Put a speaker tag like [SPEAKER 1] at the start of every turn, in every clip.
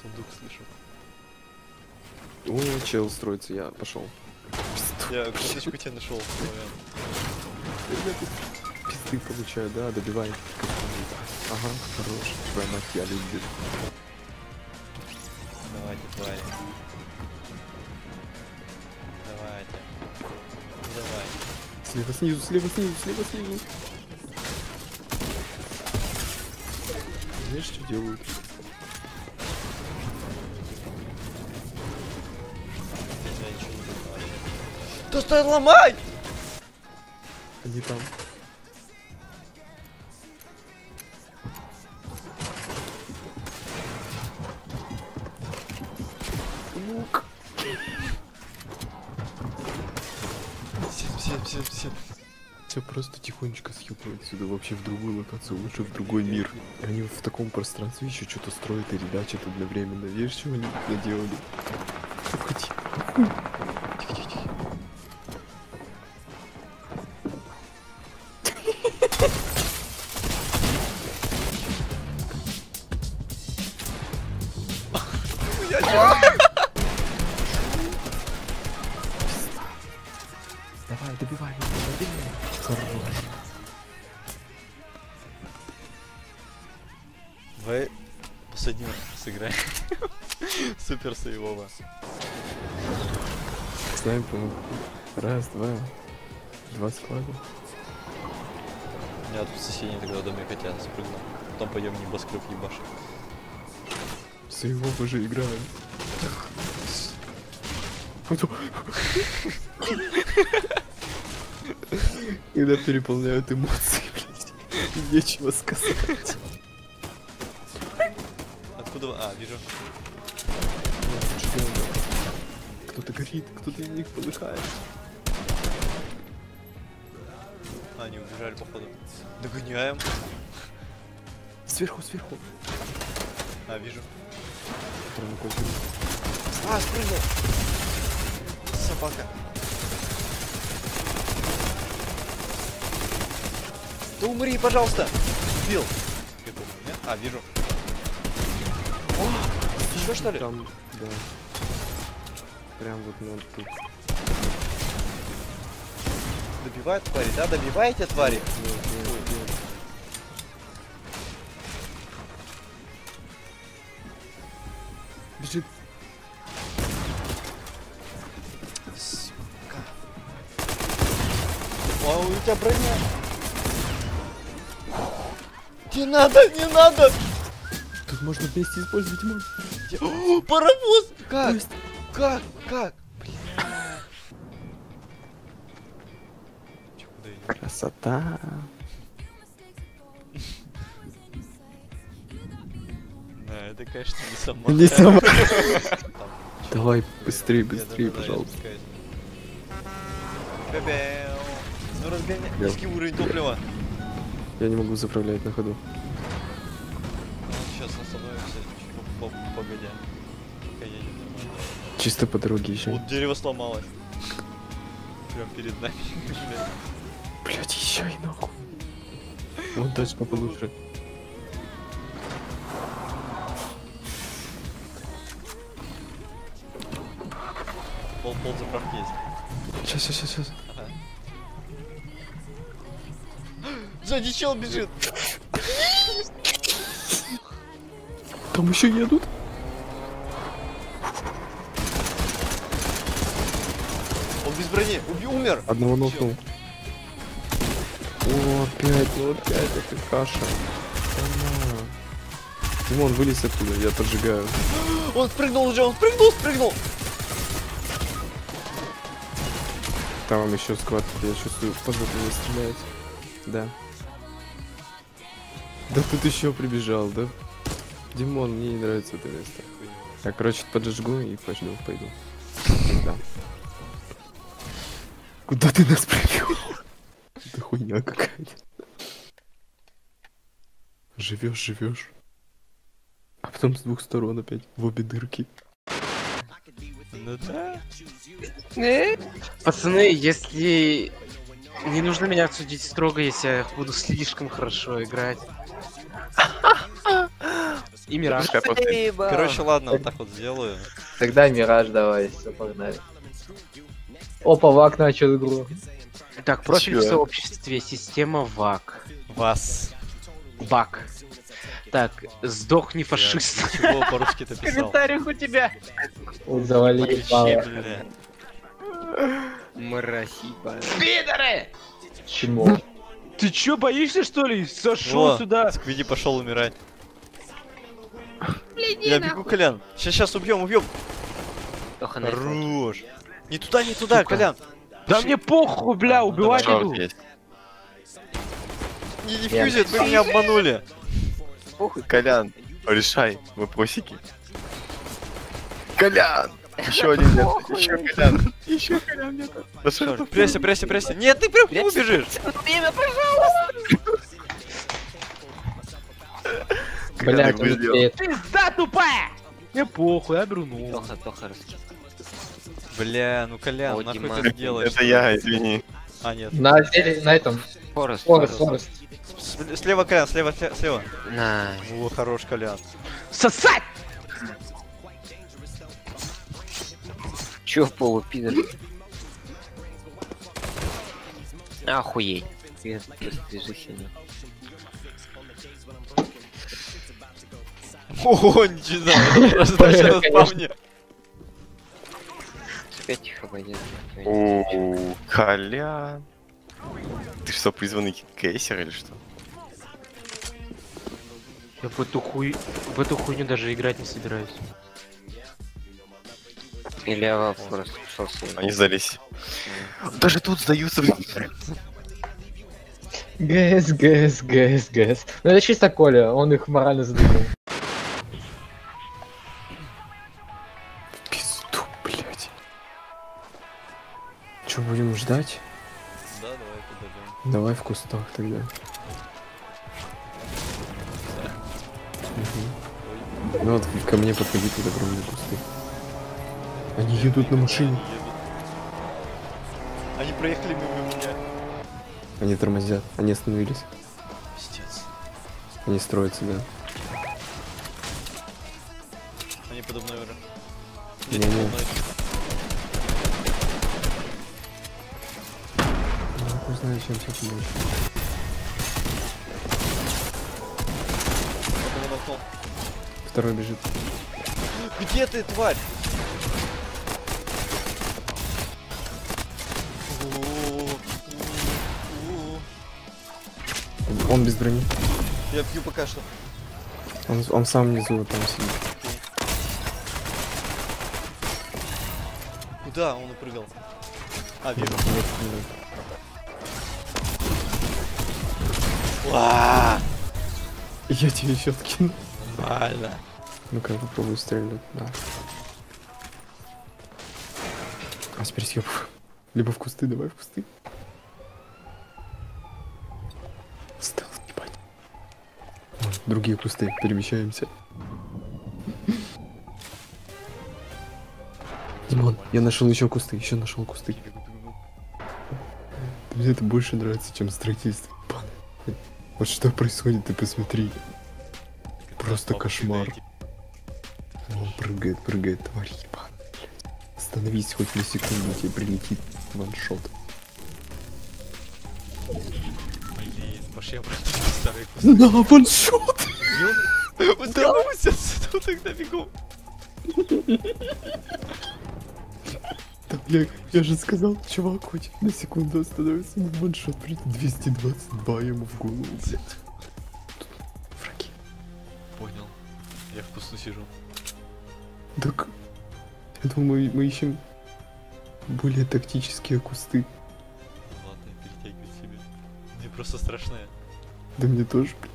[SPEAKER 1] Сундук слышу.
[SPEAKER 2] О, чел строится, я пошел.
[SPEAKER 1] Я карточку тебе нашел.
[SPEAKER 2] Пизды получаю, да, добивай. Ага, хорош. Твоя мать, я люблю.
[SPEAKER 1] Давайте, твари. Давайте. Давай.
[SPEAKER 2] Слева снизу, слева снизу, слева снизу. Знаешь, что делают?
[SPEAKER 1] Да стой, ломай!
[SPEAKER 2] Они там. Лук.
[SPEAKER 1] 7, 7, 7, 7.
[SPEAKER 2] Все просто тихонечко съебывают сюда вообще в другую локацию, лучше в другой мир. И они в таком пространстве еще что-то строят и ребячат одновременно. Видишь, что они наделали? Тихо, Давай, добивай, добивай. Хорош.
[SPEAKER 1] Давай последний раз сыграем. Супер сейвово.
[SPEAKER 2] Знаем, по Раз, два. Два склада.
[SPEAKER 1] Я тут в соседней тогда доме хотя спрыгнул. Потом пойдем небоскреб ебашим.
[SPEAKER 2] Своего уже играем. Когда переполняют эмоции, блядь. Нечего сказать.
[SPEAKER 1] Откуда? А, вижу.
[SPEAKER 2] Кто-то горит, кто-то из них полыхает.
[SPEAKER 1] А, они убежали, походу. Догоняем.
[SPEAKER 2] Сверху, сверху.
[SPEAKER 1] А, вижу.
[SPEAKER 2] Прямо козырь.
[SPEAKER 1] А, спрыгнул. Собака. Да умри, пожалуйста. Убил. Нет? А, вижу. О, еще что ли?
[SPEAKER 2] Там, да. Прям вот на тут.
[SPEAKER 1] Добивают твари, да? Добиваете твари?
[SPEAKER 2] Нет, нет, нет.
[SPEAKER 1] А у тебя броня. Не надо, не надо!
[SPEAKER 2] Тут можно вместе использовать.
[SPEAKER 1] Где- О, паровоз! Как?
[SPEAKER 2] Быстро.
[SPEAKER 1] Как? Как?
[SPEAKER 2] Красота.
[SPEAKER 1] Да, это, конечно, не сама.
[SPEAKER 2] Не сама. Давай, быстрее, быстрее, пожалуйста.
[SPEAKER 1] Ну разгоняй.
[SPEAKER 2] Да.
[SPEAKER 1] Низкий уровень топлива.
[SPEAKER 2] Я не могу заправлять на ходу.
[SPEAKER 1] сейчас остановимся чуть погодя. Пока едем нормально.
[SPEAKER 2] Чисто по дороге еще.
[SPEAKER 1] Вот дерево сломалось. Прям перед нами.
[SPEAKER 2] Блять, еще и нахуй. Вот дальше получше.
[SPEAKER 1] Пол, пол заправки есть.
[SPEAKER 2] Сейчас, сейчас, сейчас.
[SPEAKER 1] Сзади чел бежит.
[SPEAKER 2] Там еще едут.
[SPEAKER 1] Он без брони. Уби умер.
[SPEAKER 2] Одного нокнул. О, опять, ну опять это каша. Димон, вылез оттуда, я поджигаю.
[SPEAKER 1] Он спрыгнул уже, он спрыгнул, спрыгнул.
[SPEAKER 2] Там еще сквад, я чувствую, позаду меня стреляет. Да. Да тут еще прибежал, да? Димон, мне не нравится это место. Так, короче, поджигу и пойду, пойду. Да. Куда ты нас привел? Это хуйня какая-то. Живешь, живешь. А потом с двух сторон опять в обе дырки.
[SPEAKER 1] Ну да.
[SPEAKER 3] Пацаны, если не нужно меня судить строго, если я буду слишком хорошо играть. И Мираж.
[SPEAKER 4] После-
[SPEAKER 1] Короче, ладно, вот так вот сделаю.
[SPEAKER 5] Тогда Мираж давай, все, погнали. Опа, Вак начал игру.
[SPEAKER 3] Так, профиль в сообществе, система ВАК.
[SPEAKER 1] Вас.
[SPEAKER 3] ВАК. Так, сдохни фашист.
[SPEAKER 1] Чего по-русски-то
[SPEAKER 3] В
[SPEAKER 1] писал?
[SPEAKER 3] комментариях у тебя.
[SPEAKER 5] Завали.
[SPEAKER 3] Мрази, Пидоры!
[SPEAKER 5] Чему?
[SPEAKER 3] Ты чё, боишься, что ли? Сошел
[SPEAKER 1] Во,
[SPEAKER 3] сюда.
[SPEAKER 1] Сквиди пошел умирать. Я бегу, Колян. Сейчас, сейчас убьем, убьем. Хорош. Не туда, не туда,
[SPEAKER 3] Сука.
[SPEAKER 1] Колян.
[SPEAKER 3] Да мне похуй, бля, убивать
[SPEAKER 1] давай.
[SPEAKER 3] иду.
[SPEAKER 4] Есть.
[SPEAKER 1] Не дефьюзит, вы меня обманули.
[SPEAKER 4] Похуй, Колян, решай вопросики. Колян! Еще один нет, еще Колян. Еще Колян нет. Да что это?
[SPEAKER 1] Пресся, пресся, пресся. Нет, ты прям убежишь.
[SPEAKER 5] Бля,
[SPEAKER 4] Колян,
[SPEAKER 5] не
[SPEAKER 4] выжил.
[SPEAKER 5] успеет.
[SPEAKER 3] Пизда тупая! Мне похуй, я беру ну.
[SPEAKER 6] Тоха, Тоха,
[SPEAKER 1] Бля, ну Колян,
[SPEAKER 6] О,
[SPEAKER 1] нахуй ты это делаешь?
[SPEAKER 4] Это я, извини.
[SPEAKER 1] А, нет.
[SPEAKER 5] На, на этом.
[SPEAKER 6] Форест,
[SPEAKER 5] Форест,
[SPEAKER 6] Форест.
[SPEAKER 1] Слева, Колян, слева, сле- слева.
[SPEAKER 6] На.
[SPEAKER 1] О, хорош, Колян.
[SPEAKER 3] Сосать!
[SPEAKER 6] Чё в полу, пидор? Охуеть. Ты ты же сильно.
[SPEAKER 1] О, ничего, это просто мне.
[SPEAKER 6] Опять тихо пойдет.
[SPEAKER 4] О, Колян. Ты что, призванный кейсер или что?
[SPEAKER 3] Я в эту хуй... В эту хуйню даже играть не собираюсь.
[SPEAKER 6] Или пошел сегодня.
[SPEAKER 4] Они сдались. Даже тут сдаются, блин.
[SPEAKER 5] ГС, ГС, ГС, ГС. Ну это чисто Коля, он их морально задумал.
[SPEAKER 2] Пизду, блядь. Че, будем ждать?
[SPEAKER 1] Да, давай подождем.
[SPEAKER 2] Давай в кустах тогда. Ну вот ко мне подходи туда огромные кусты. Они едут на машине.
[SPEAKER 1] Они проехали мимо меня.
[SPEAKER 2] Они тормозят. Они остановились.
[SPEAKER 1] Пиздец.
[SPEAKER 2] Они строятся, да.
[SPEAKER 1] Они подо мной уже. Где-то подо мной.
[SPEAKER 2] Ну, хуй знает, чем помочь.
[SPEAKER 1] Одного нокнул.
[SPEAKER 2] Второй бежит.
[SPEAKER 1] Где ты, тварь?
[SPEAKER 2] Он без брони.
[SPEAKER 1] Я пью пока что.
[SPEAKER 2] Он, он сам внизу там сидит.
[SPEAKER 1] Куда он упрыгал? А, вижу.
[SPEAKER 2] Нет, нет.
[SPEAKER 1] Ва!
[SPEAKER 2] Я тебе еще откину.
[SPEAKER 1] Нормально.
[SPEAKER 2] Ну-ка, попробую стрелять, да. А теперь съеб. Либо в кусты, давай в кусты. Стелс, ебать. Другие кусты, перемещаемся. Димон, я нашел еще кусты, еще нашел кусты. Мне это больше нравится, чем строительство. ебаное. Вот что происходит, ты посмотри. Просто кошмар. Он прыгает, прыгает, тварь ебаная. Остановись хоть на секунду, тебе прилетит ваншот.
[SPEAKER 1] Блин, пошли обратно в старый куст.
[SPEAKER 2] На, ваншот!
[SPEAKER 1] Удалось отсюда тогда бегом.
[SPEAKER 2] Да, бля, я же сказал, чувак, хоть на секунду остановится на ваншот, блядь, 222 ему в голову, блядь. Враги.
[SPEAKER 1] Понял. Я в кусту сижу.
[SPEAKER 2] Так, я думаю, мы, мы ищем более тактические кусты.
[SPEAKER 1] Ладно, перетягивай себе. Мне просто страшно.
[SPEAKER 2] Да мне тоже, блин.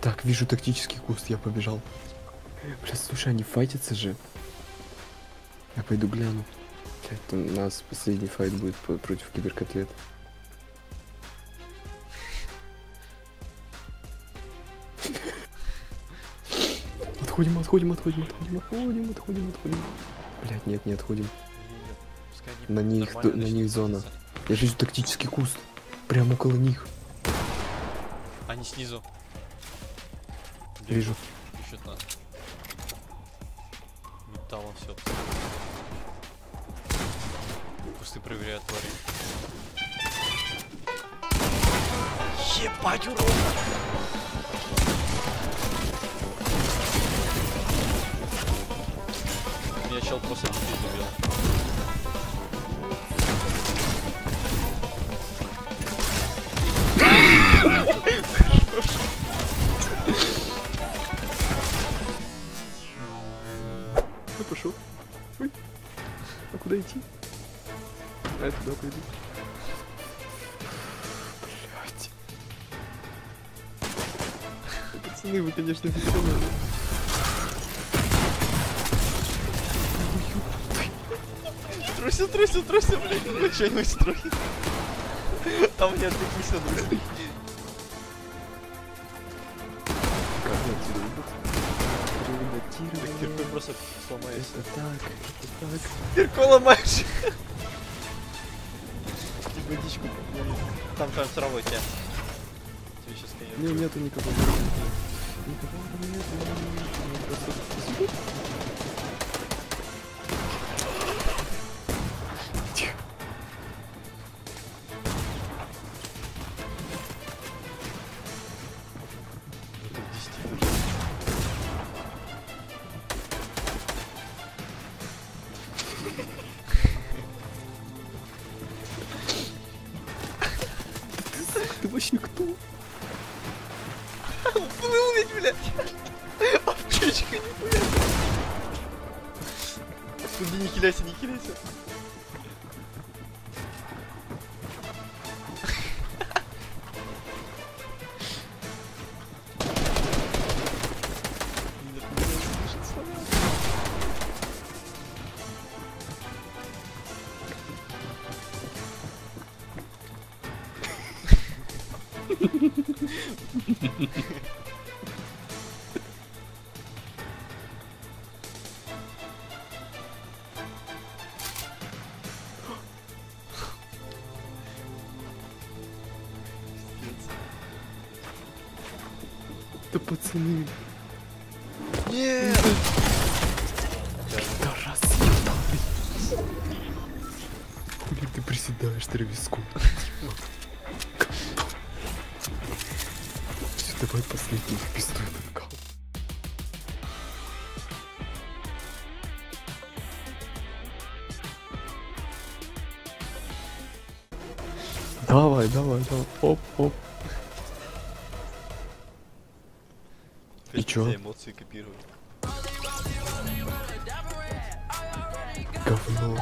[SPEAKER 2] Так, вижу тактический куст, я побежал. Бля, слушай, они файтятся же. Я пойду гляну. Блядь, у нас последний файт будет против киберкотлет. Отходим, отходим, отходим, отходим, отходим, отходим, отходим. Блять, нет, не отходим.
[SPEAKER 1] Пускай они
[SPEAKER 2] На них, на них зона. Я вижу тактический куст. Прямо около них.
[SPEAKER 1] Они снизу.
[SPEAKER 2] Вижу.
[SPEAKER 1] Что-то металлом все. Пусть ты проверяет твари. Ебать, урод! Меня чел просто детей
[SPEAKER 2] Пацаны, вы, конечно, веселые.
[SPEAKER 1] Трусил, трусил, трусил, блядь, ну что-нибудь трусил. Там нет таких все друзей.
[SPEAKER 2] Как отсюда Ремонтирование.
[SPEAKER 1] просто сломаешься.
[SPEAKER 2] Это так, это так.
[SPEAKER 1] Кирку ломаешь. И водичку. Там там. Тебе сейчас
[SPEAKER 2] Не, нету никого. Никого там нет. ну, Просто... Тихо.
[SPEAKER 1] Это в 10 друзей.
[SPEAKER 2] Ты вообще кто?
[SPEAKER 1] Плыл ведь, блядь. Аптечка нихуя. Смотри, не хиляйся, не хиляйся.
[SPEAKER 2] Да пацаны.
[SPEAKER 1] Нет!
[SPEAKER 2] Раз ебаный. Хули ты приседаешь трависком? Все, давай последний в пизду этот кал. Давай, давай, давай. Оп, оп. И чё?
[SPEAKER 1] Эмоции копируют.
[SPEAKER 2] Говно.